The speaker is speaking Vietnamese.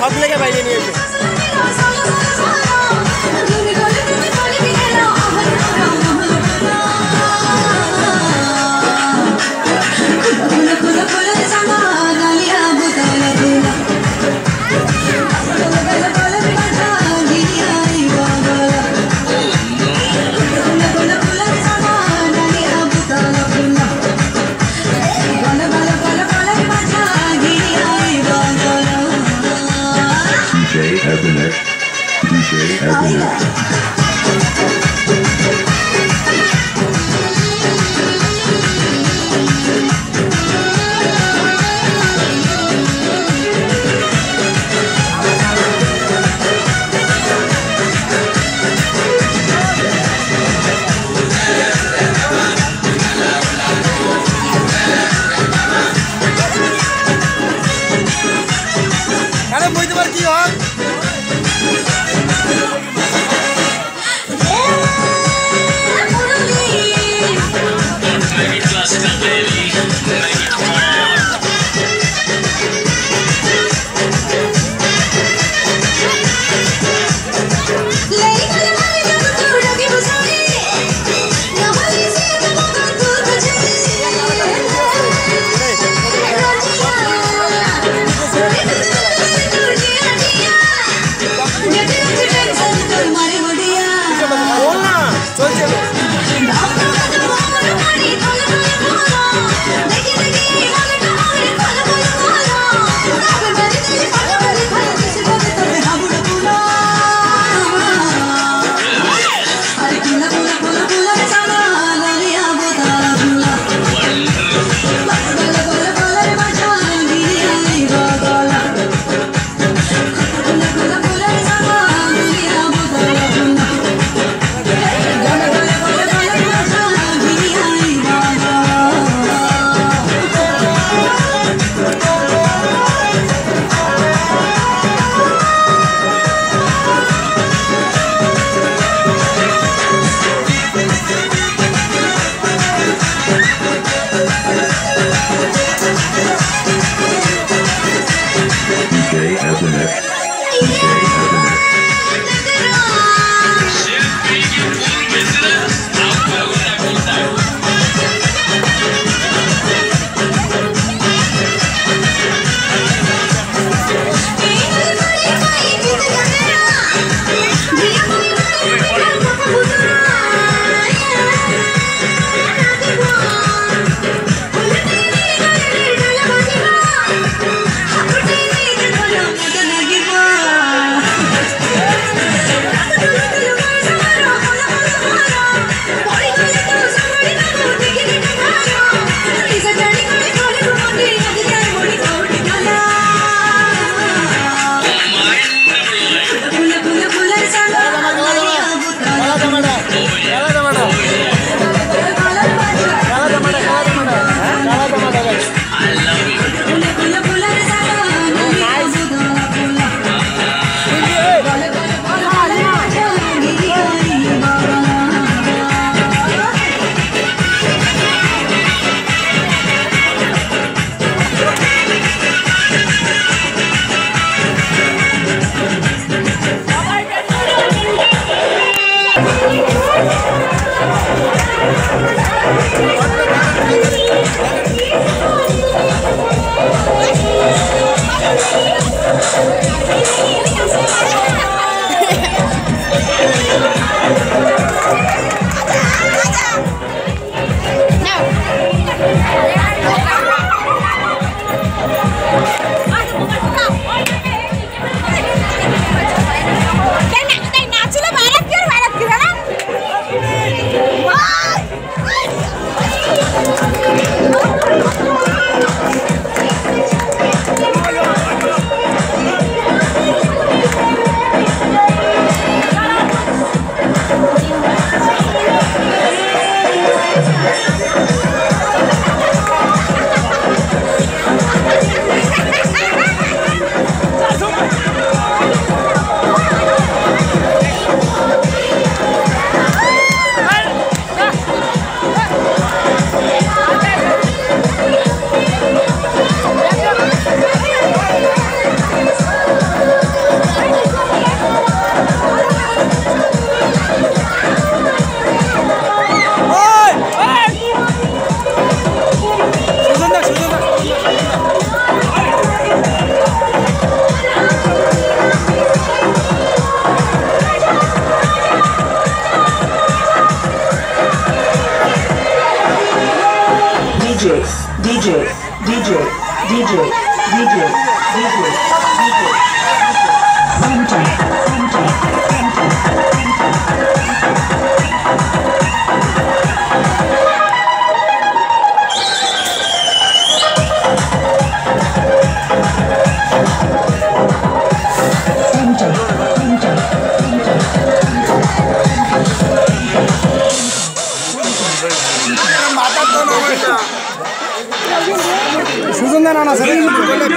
সব লেগে বাইরে নিয়েছে Just DJ, DJ, DJ, DJ. Phantom, Phantom, Phantom, Phantom. Mata todo el mundo. 수준단 하나 세례 좀 걸려.